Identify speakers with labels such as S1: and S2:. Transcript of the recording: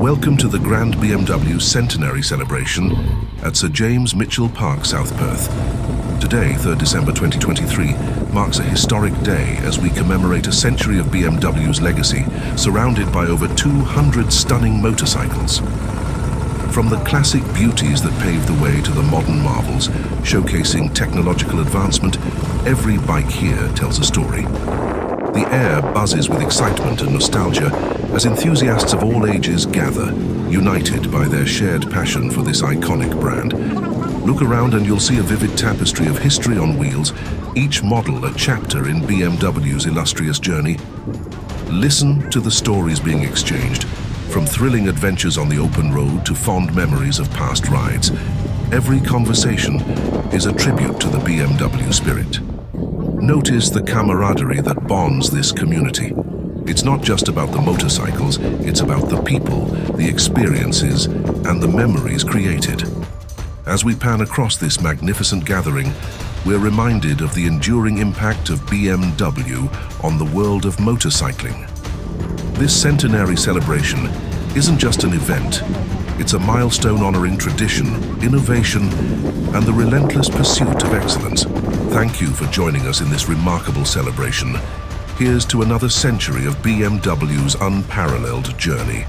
S1: Welcome to the Grand BMW Centenary celebration at Sir James Mitchell Park, South Perth. Today, 3rd December 2023, marks a historic day as we commemorate a century of BMW's legacy, surrounded by over 200 stunning motorcycles. From the classic beauties that paved the way to the modern marvels, showcasing technological advancement, every bike here tells a story. The air buzzes with excitement and nostalgia as enthusiasts of all ages gather, united by their shared passion for this iconic brand. Look around and you'll see a vivid tapestry of history on wheels, each model a chapter in BMW's illustrious journey. Listen to the stories being exchanged, from thrilling adventures on the open road to fond memories of past rides. Every conversation is a tribute to the BMW spirit. Notice the camaraderie that bonds this community. It's not just about the motorcycles, it's about the people, the experiences, and the memories created. As we pan across this magnificent gathering, we're reminded of the enduring impact of BMW on the world of motorcycling. This centenary celebration isn't just an event, it's a milestone honoring tradition, innovation, and the relentless pursuit of excellence. Thank you for joining us in this remarkable celebration. Here's to another century of BMW's unparalleled journey.